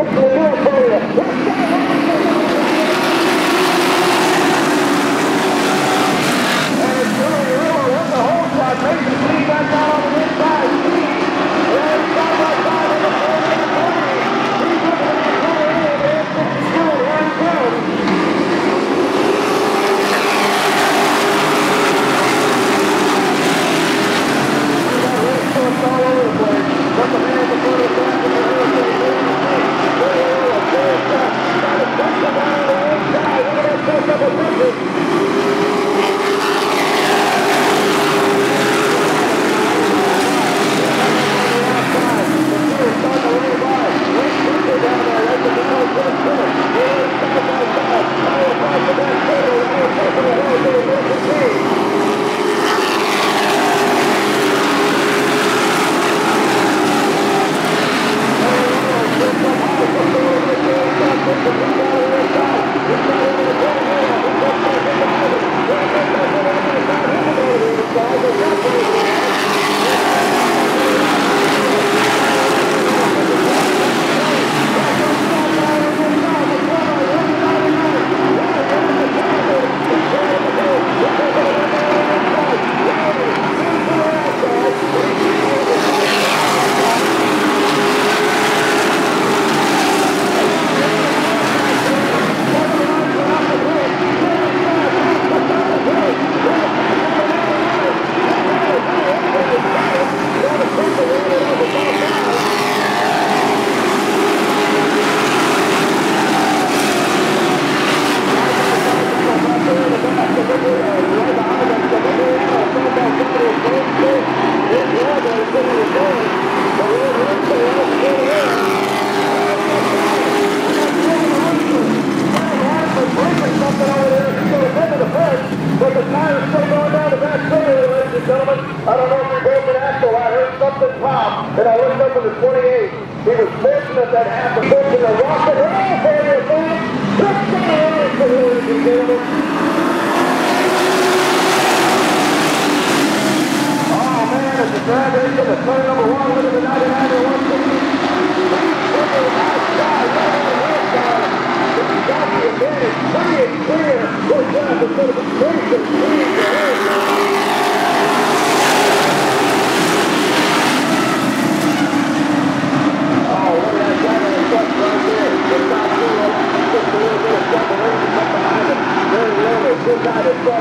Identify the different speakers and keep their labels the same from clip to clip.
Speaker 1: What's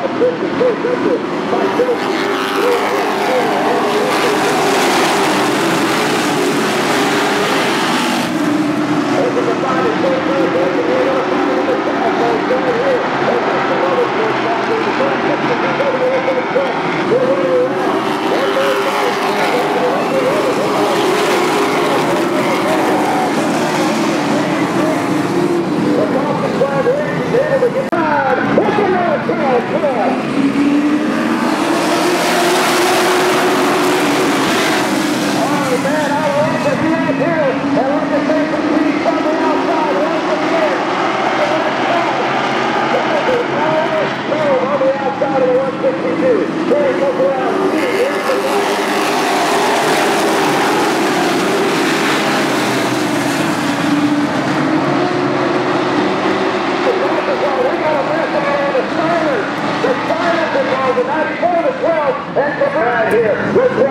Speaker 1: Thank you. Here.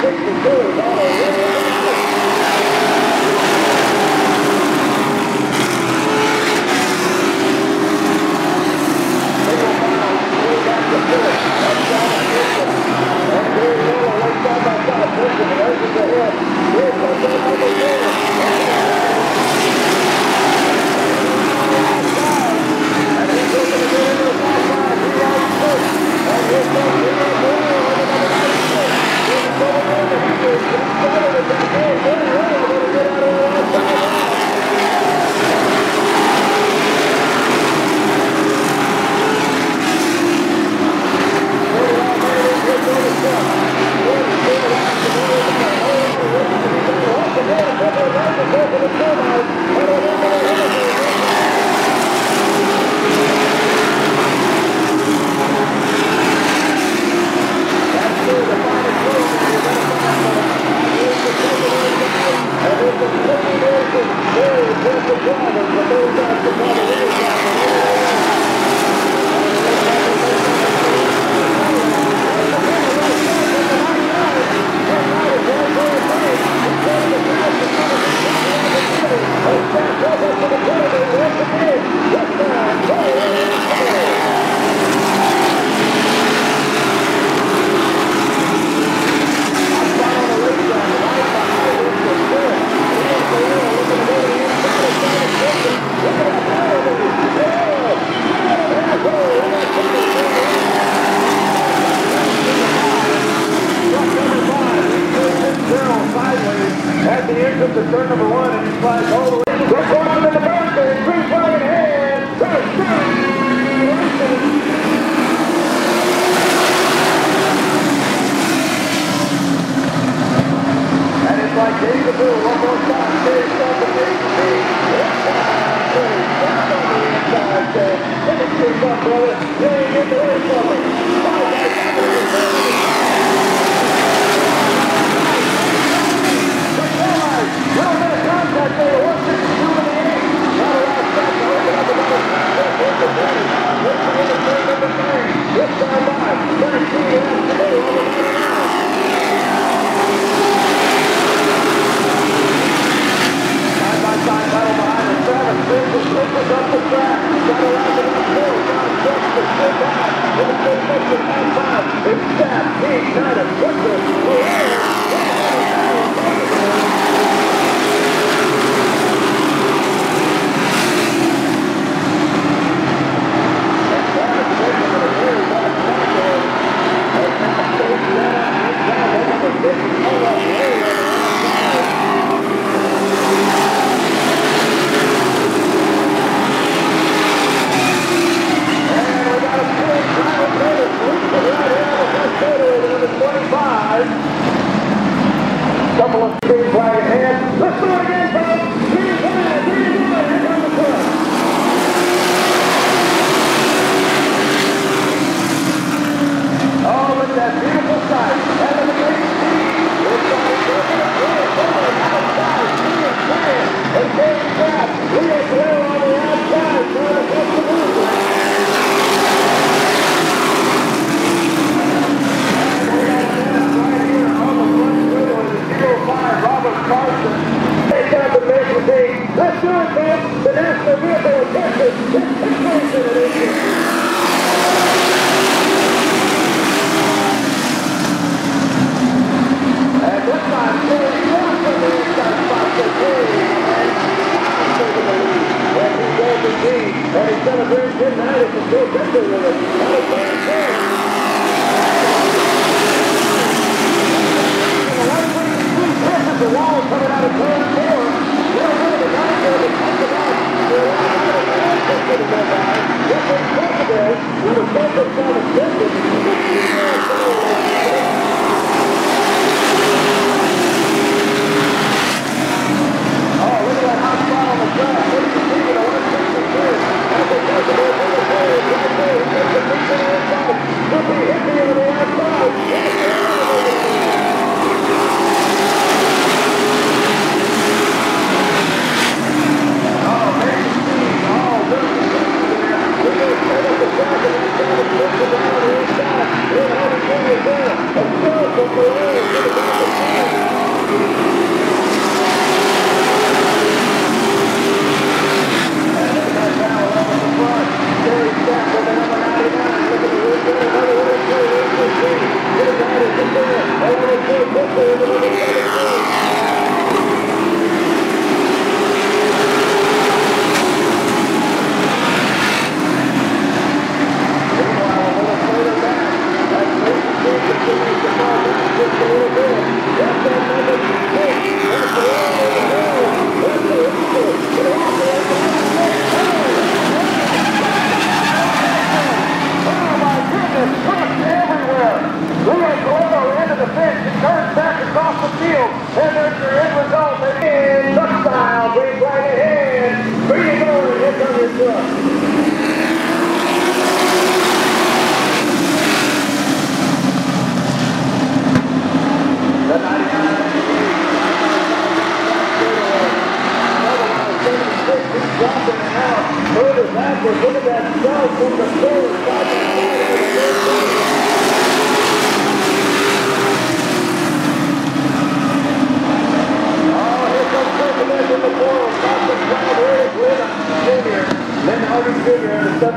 Speaker 1: Thank you.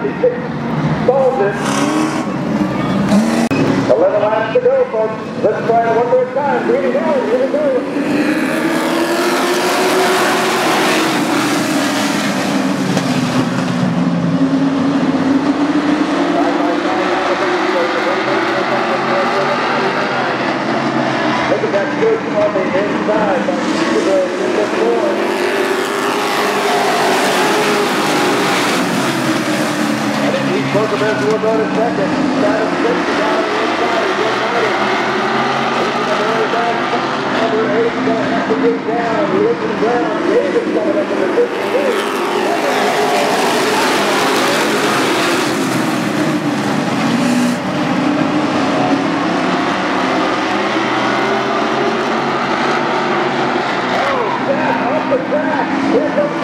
Speaker 1: Balls it. 11 laps to go, folks. Let's try it one more time. Here we go, here we go. go to second. Status six is out inside. Number eight is going to have to get down. Looking down. Davis coming up in the 52. Here comes